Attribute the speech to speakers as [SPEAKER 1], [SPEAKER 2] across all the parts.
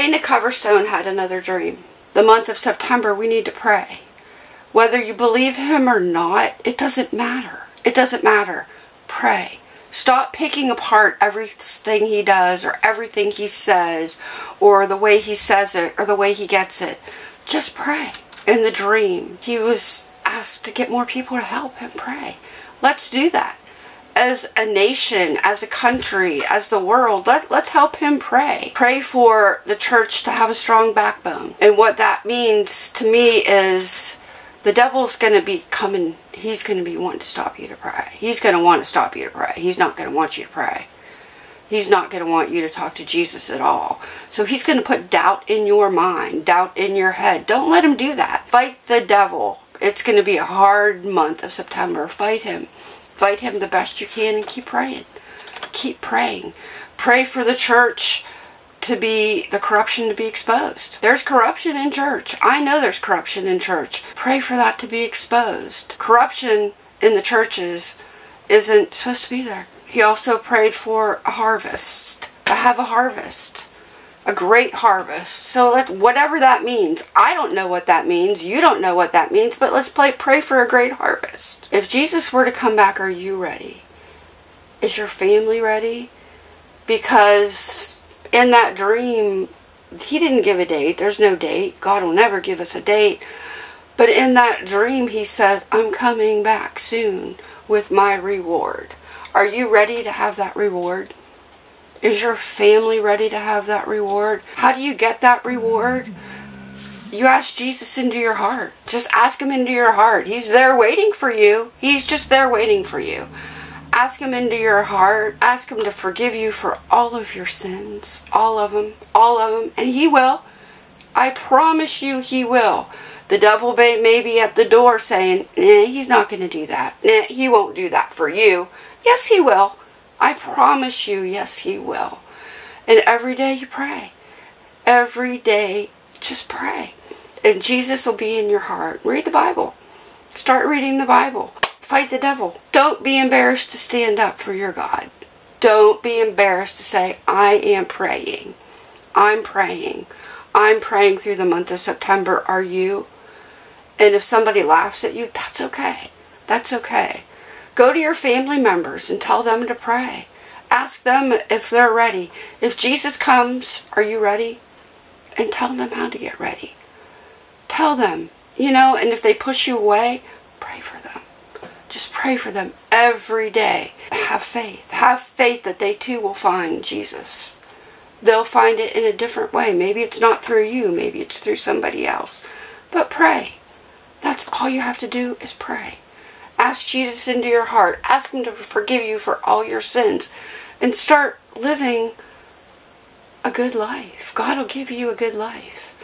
[SPEAKER 1] Dana Coverstone had another dream. The month of September, we need to pray. Whether you believe him or not, it doesn't matter. It doesn't matter. Pray. Stop picking apart everything he does or everything he says or the way he says it or the way he gets it. Just pray. In the dream, he was asked to get more people to help him pray. Let's do that. As a nation, as a country, as the world, let, let's help him pray. Pray for the church to have a strong backbone. And what that means to me is the devil's going to be coming, he's going to be wanting to stop you to pray. He's going to want to stop you to pray. He's not going to want you to pray. He's not going to want you to talk to Jesus at all. So he's going to put doubt in your mind, doubt in your head. Don't let him do that. Fight the devil. It's going to be a hard month of September. Fight him. Fight him the best you can and keep praying. Keep praying. Pray for the church to be the corruption to be exposed. There's corruption in church. I know there's corruption in church. Pray for that to be exposed. Corruption in the churches isn't supposed to be there. He also prayed for a harvest, to have a harvest, a great harvest. So let whatever that means. I don't know what that means. You don't know what that means, but let's play, pray for a great harvest. If Jesus were to come back, are you ready? Is your family ready? Because in that dream, he didn't give a date. There's no date. God will never give us a date. But in that dream, he says, I'm coming back soon with my reward. Are you ready to have that reward? Is your family ready to have that reward? How do you get that reward? You ask Jesus into your heart. Just ask him into your heart. He's there waiting for you. He's just there waiting for you. Ask Him into your heart. Ask Him to forgive you for all of your sins. All of them. All of them. And He will. I promise you He will. The devil may be at the door saying, nah, He's not going to do that. Nah, He won't do that for you. Yes, He will. I promise you, yes, He will. And every day you pray. Every day, just pray. And Jesus will be in your heart. Read the Bible. Start reading the Bible. Fight the devil. Don't be embarrassed to stand up for your God. Don't be embarrassed to say, I am praying. I'm praying. I'm praying through the month of September. Are you? And if somebody laughs at you, that's okay. That's okay. Go to your family members and tell them to pray. Ask them if they're ready. If Jesus comes, are you ready? And tell them how to get ready. Tell them, you know, and if they push you away, pray for them. Just pray for them every day. Have faith. Have faith that they too will find Jesus. They'll find it in a different way. Maybe it's not through you. Maybe it's through somebody else. But pray. That's all you have to do is pray. Ask Jesus into your heart. Ask Him to forgive you for all your sins. And start living a good life. God will give you a good life.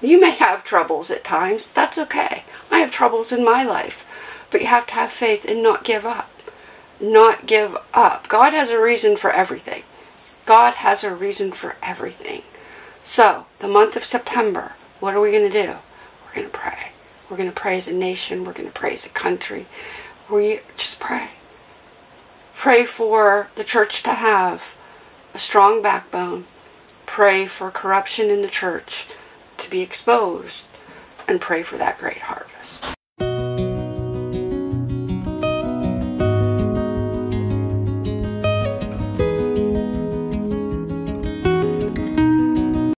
[SPEAKER 1] You may have troubles at times. That's okay. I have troubles in my life. But you have to have faith and not give up. Not give up. God has a reason for everything. God has a reason for everything. So, the month of September, what are we going to do? We're going to pray. We're going to pray as a nation. We're going to pray as a country. We just pray. Pray for the church to have a strong backbone. Pray for corruption in the church to be exposed. And pray for that great harvest.